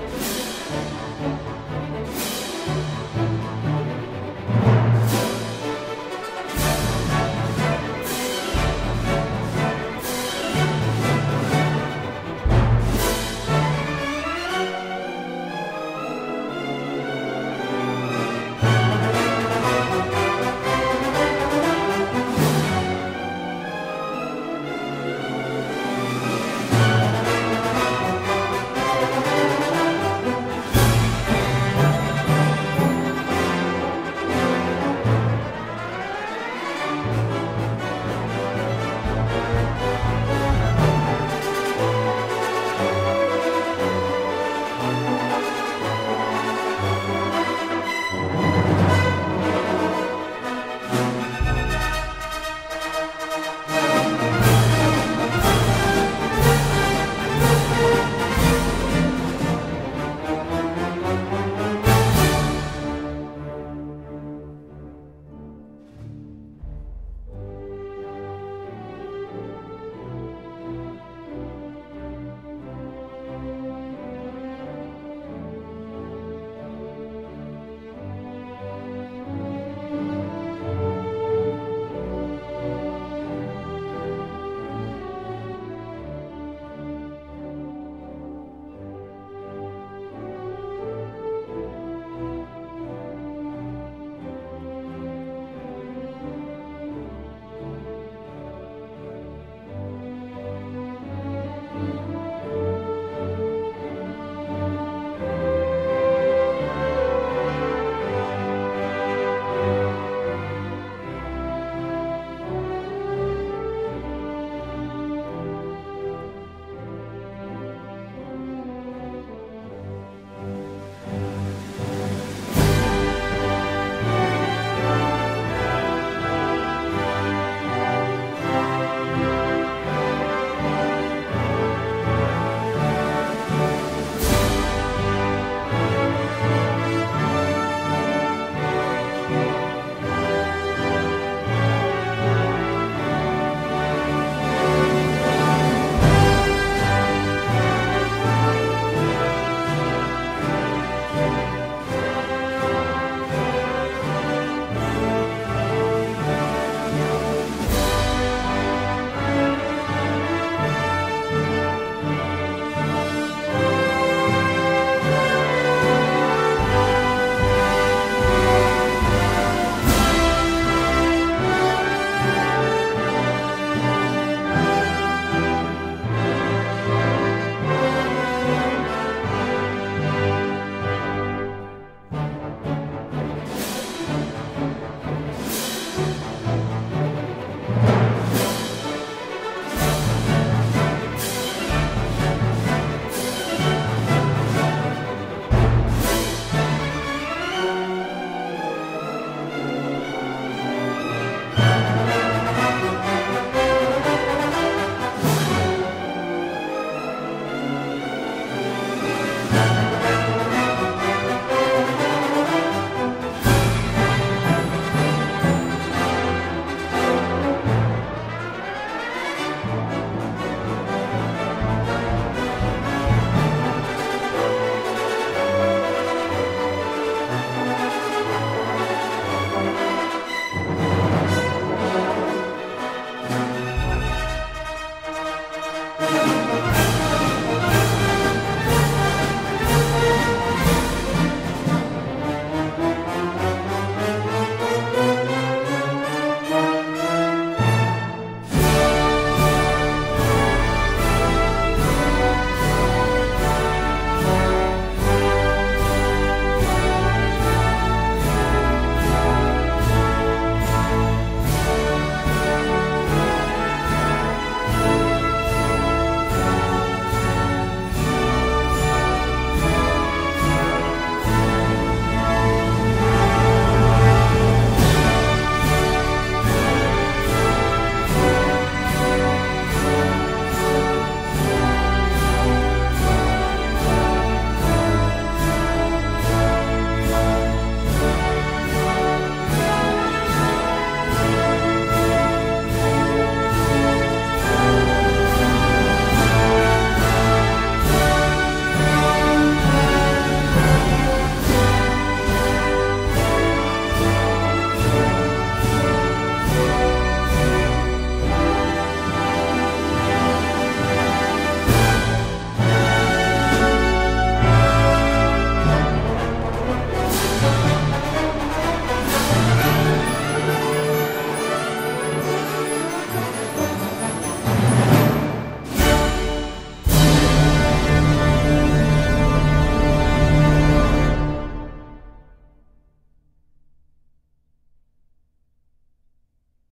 you